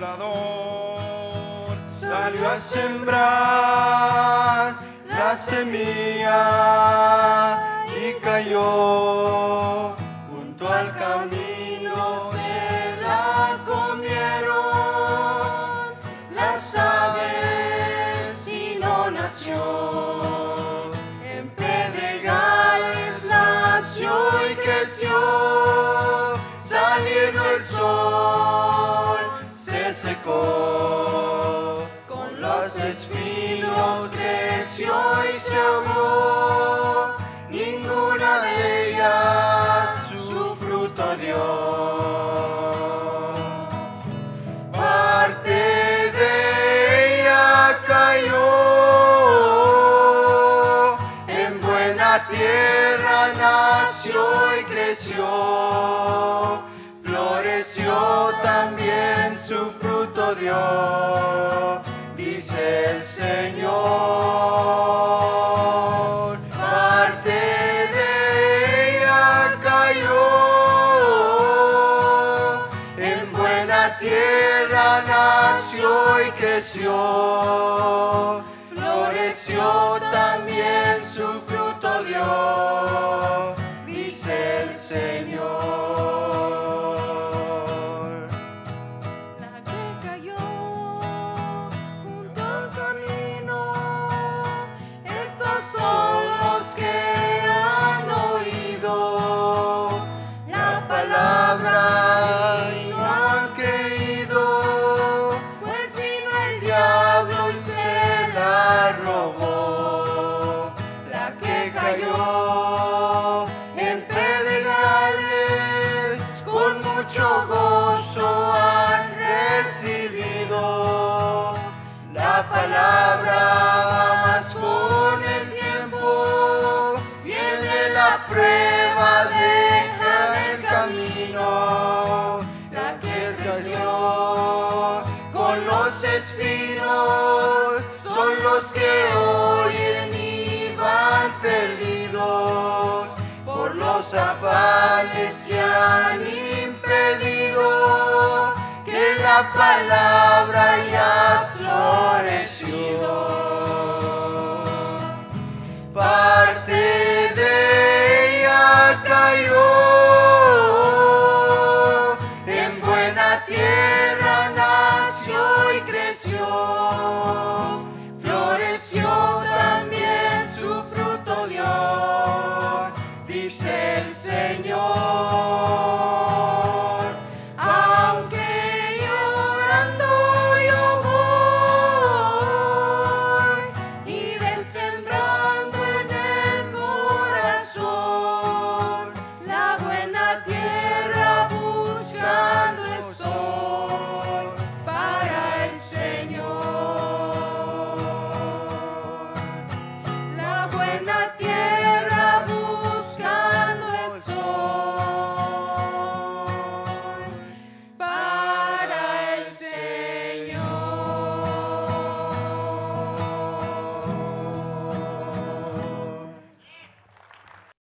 sembrador salió a sembrar la semilla y cayó junto al camino. Se la comieron las aves y no nació. En pedregales nació y creció, Con los espinos creció y se ahogó, ninguna de ellas su fruto dio. Parte de ella cayó. En buena tierra nació y creció, floreció también su fruto dio, dice el Señor. Parte de ella cayó en buena tierra nació y creció, floreció la prueba deja el camino de aquel creció con los espinos son los que oyen y van perdidos por los afanes que han impedido que la palabra ya florecido. yeah.